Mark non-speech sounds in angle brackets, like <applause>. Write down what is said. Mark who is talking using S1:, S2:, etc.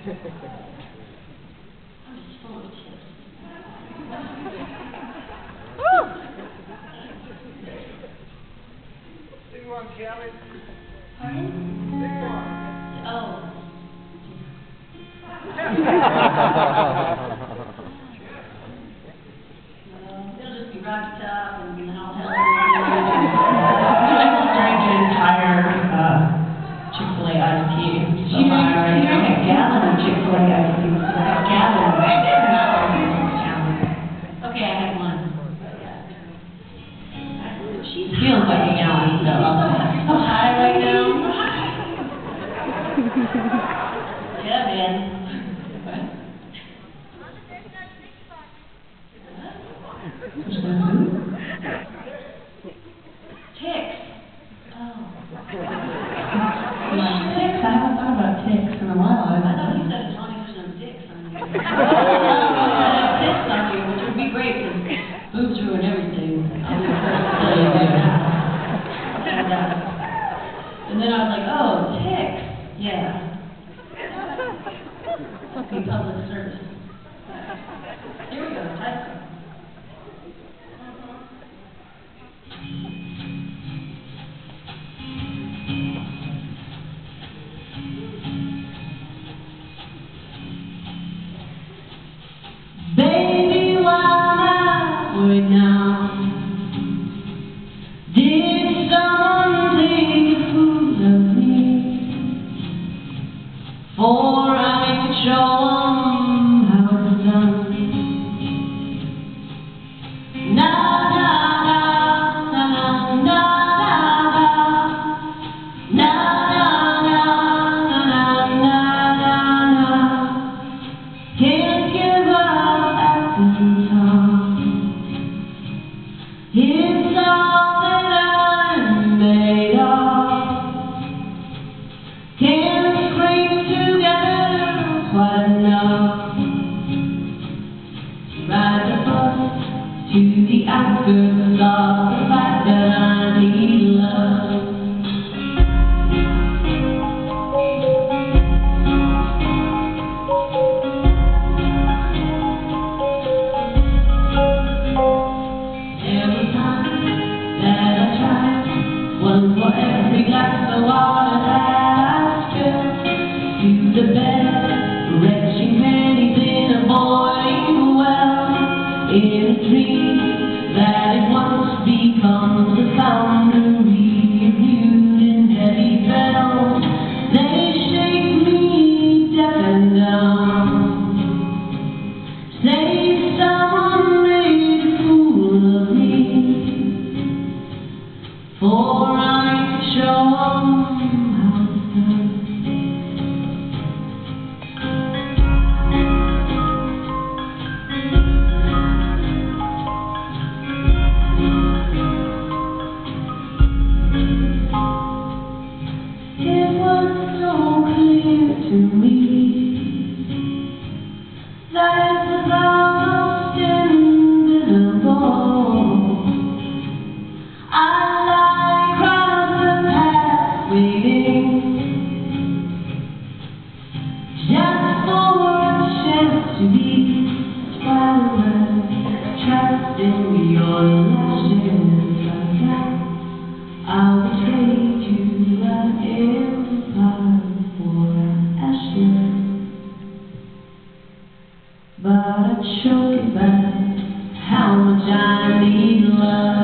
S1: Sing one, Kelly. Pardon? It'll just be rock and all hell. <laughs>
S2: Chick-fil-A iced tea. She drinks a gallon of Chick-fil-A iced tea. A gallon.
S1: Ticks. Yeah. <laughs> Public service. Here we go.
S3: Baby, why would now? Did to of the fact that I for to be spider trapped in your lashes. I will trade you an empire for ashes, but I choke it back. How much I need love.